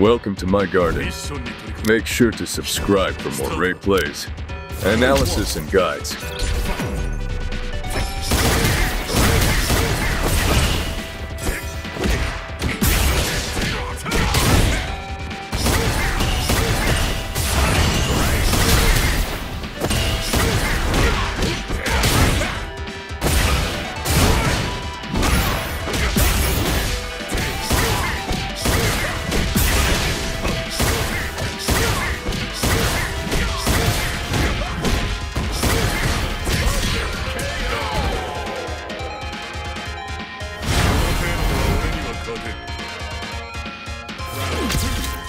Welcome to my garden. Make sure to subscribe for more Ray plays, analysis, and guides.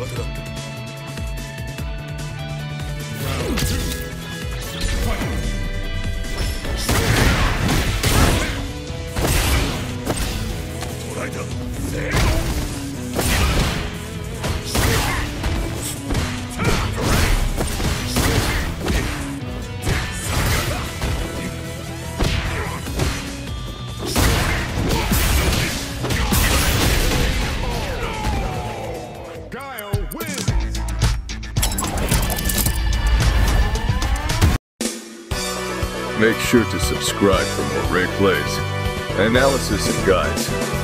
慌てだ。って Make sure to subscribe for more Ray plays, analysis, and guides.